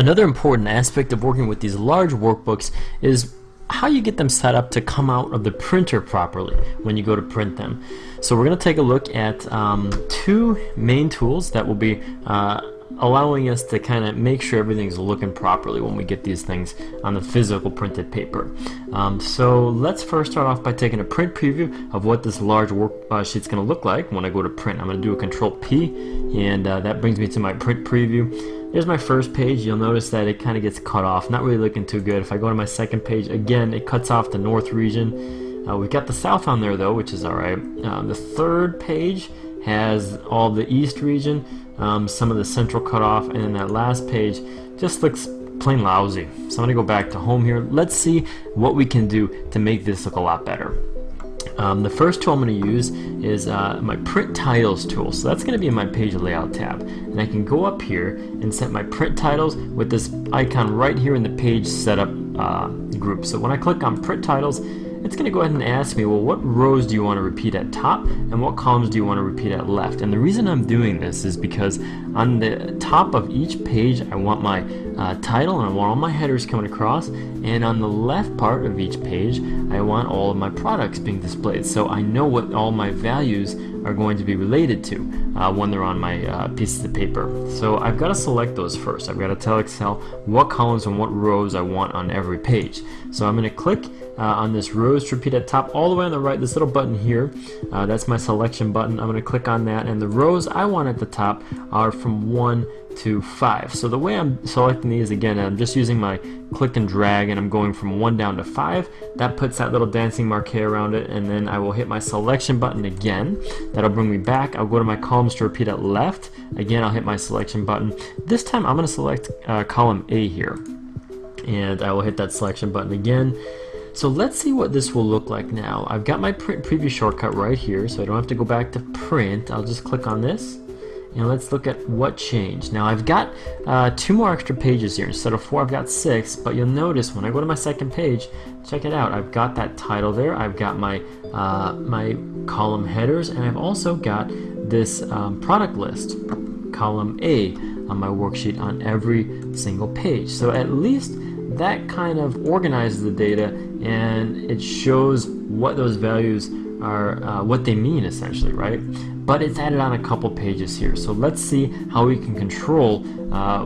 Another important aspect of working with these large workbooks is how you get them set up to come out of the printer properly when you go to print them. So we're going to take a look at um, two main tools that will be uh, allowing us to kind of make sure everything's looking properly when we get these things on the physical printed paper. Um, so let's first start off by taking a print preview of what this large worksheet's uh, going to look like when I go to print. I'm going to do a control P and uh, that brings me to my print preview. Here's my first page. You'll notice that it kind of gets cut off. Not really looking too good. If I go to my second page, again, it cuts off the north region. Uh, we've got the south on there though, which is alright. Uh, the third page has all the east region, um, some of the central cut off, and then that last page just looks plain lousy. So I'm going to go back to home here. Let's see what we can do to make this look a lot better. Um, the first tool I'm going to use is uh, my print titles tool. So that's going to be in my page layout tab. And I can go up here and set my print titles with this icon right here in the page setup uh, group. So when I click on print titles, it's going to go ahead and ask me, well, what rows do you want to repeat at top and what columns do you want to repeat at left? And the reason I'm doing this is because on the top of each page, I want my uh, title and I want all my headers coming across. And on the left part of each page, I want all of my products being displayed. So I know what all my values are going to be related to uh, when they're on my uh, pieces of paper. So I've got to select those first. I've got to tell Excel what columns and what rows I want on every page. So I'm going to click uh, on this rows to repeat at top all the way on the right this little button here uh, that's my selection button I'm going to click on that and the rows I want at the top are from 1 to 5 so the way I'm selecting these again I'm just using my click and drag and I'm going from 1 down to 5 that puts that little dancing marquee around it and then I will hit my selection button again. That'll bring me back. I'll go to my columns to repeat at left. Again I'll hit my selection button. This time I'm going to select uh, column A here and I will hit that selection button again. So let's see what this will look like now. I've got my print preview shortcut right here, so I don't have to go back to print. I'll just click on this, and let's look at what changed. Now I've got uh, two more extra pages here. Instead of four, I've got six, but you'll notice when I go to my second page, check it out. I've got that title there. I've got my, uh, my column headers, and I've also got this um, product list, column A, on my worksheet on every single page. So at least that kind of organizes the data and it shows what those values are, uh, what they mean essentially, right? But it's added on a couple pages here. So let's see how we can control uh,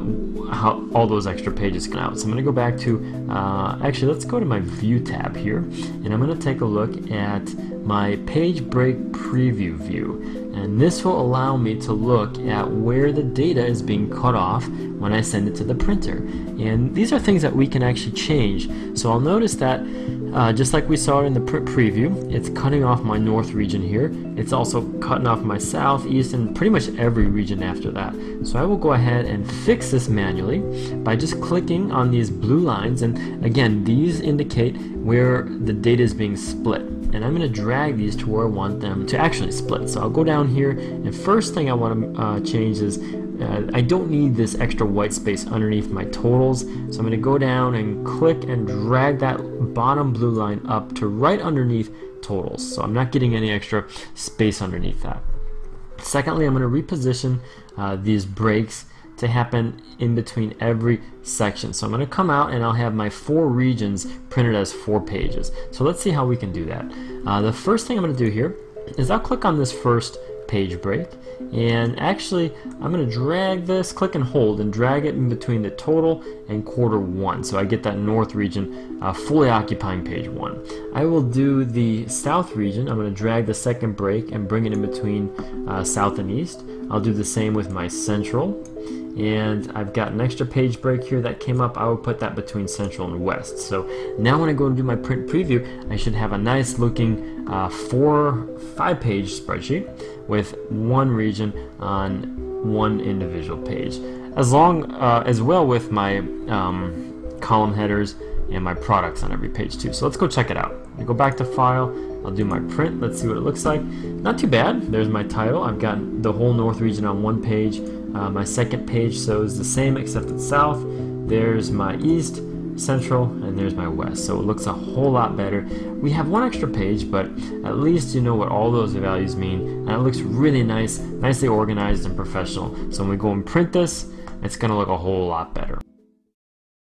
how all those extra pages come out. So I'm going to go back to, uh, actually let's go to my view tab here and I'm going to take a look at my page break preview view and this will allow me to look at where the data is being cut off when I send it to the printer. And these are things that we can actually change. So I'll notice that uh, just like we saw in the print preview, it's cutting off my north region here. It's also cutting off my south, east, and pretty much every region after that. So I will go ahead and fix this manually by just clicking on these blue lines. And again, these indicate where the data is being split and I'm going to drag these to where I want them to actually split. So I'll go down here and first thing I want to uh, change is uh, I don't need this extra white space underneath my totals so I'm going to go down and click and drag that bottom blue line up to right underneath totals so I'm not getting any extra space underneath that. Secondly I'm going to reposition uh, these breaks to happen in between every section. So I'm going to come out and I'll have my four regions printed as four pages. So let's see how we can do that. Uh, the first thing I'm going to do here is I'll click on this first page break. And actually I'm going to drag this click and hold and drag it in between the total and quarter one so I get that north region uh, fully occupying page one. I will do the south region. I'm going to drag the second break and bring it in between uh, south and east. I'll do the same with my central and I've got an extra page break here that came up. I will put that between central and west. So now when I go and do my print preview I should have a nice looking uh, four five page spreadsheet with one region on one individual page. As long uh, as well with my um, column headers and my products on every page too. So let's go check it out. I go back to file. I'll do my print. Let's see what it looks like. Not too bad. There's my title. I've got the whole north region on one page uh, my second page shows the same except it's south. There's my east, central, and there's my west. So it looks a whole lot better. We have one extra page, but at least you know what all those values mean. And it looks really nice, nicely organized and professional. So when we go and print this, it's going to look a whole lot better.